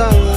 pasado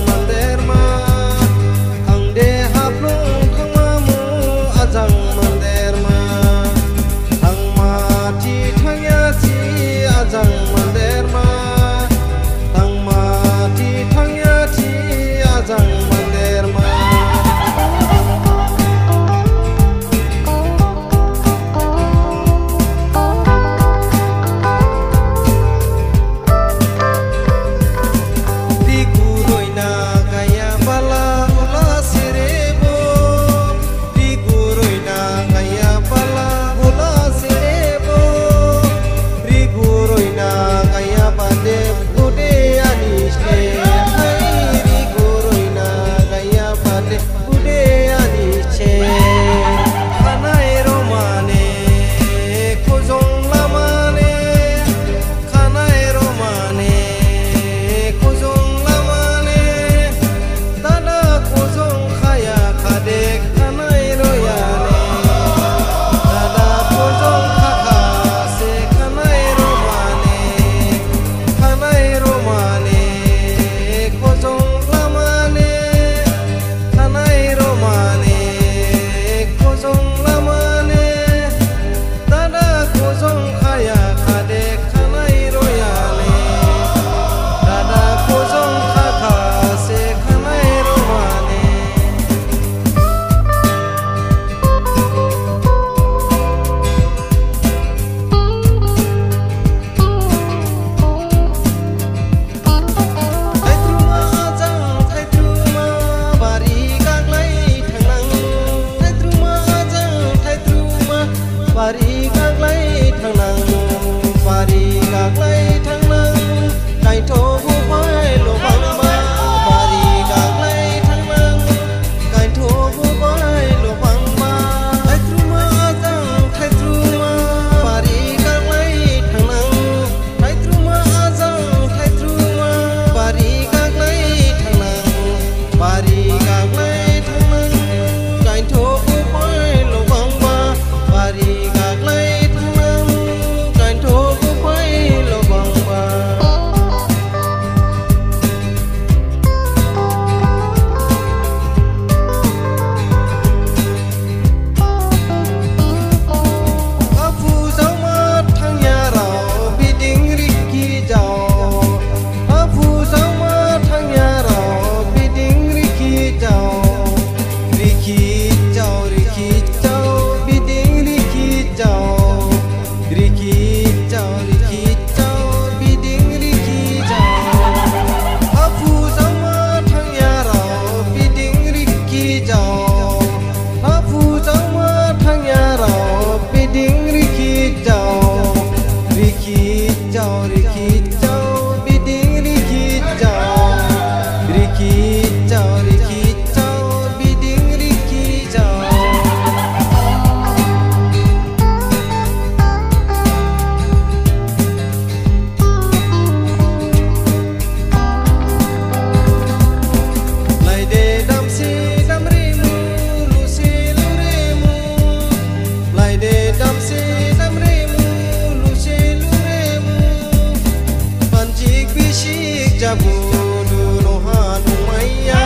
cabudu noha dumaya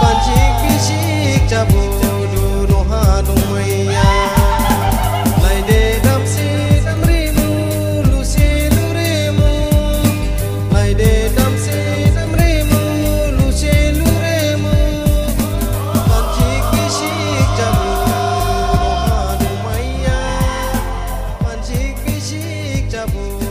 pancik bisik cabudu noha dumaya lai de dam si dam rimu lu si lu rimu lai de dam si dam rimu lu si lu rimu pancik bisik cabudu noha dumaya pancik bisik cabudu